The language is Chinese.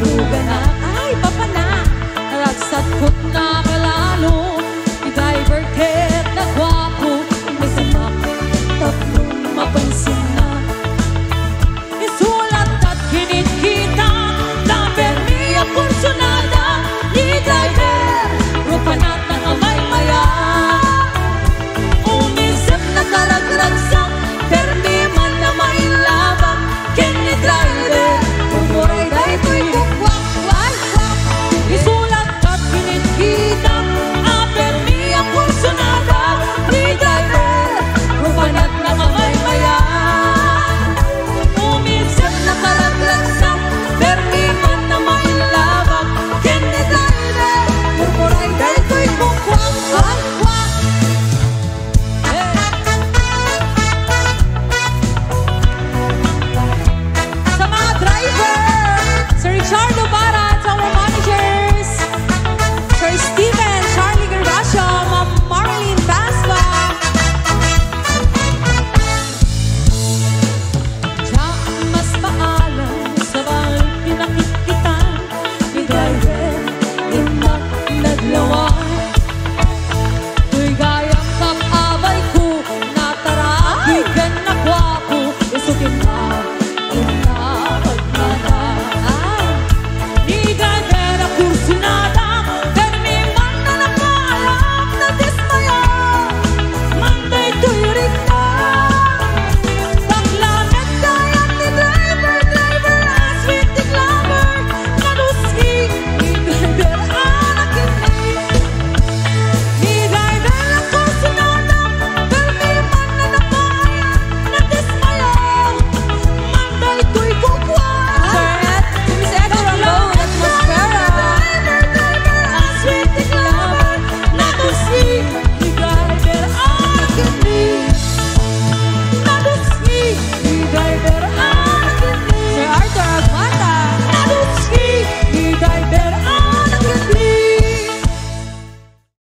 不被爱。让我。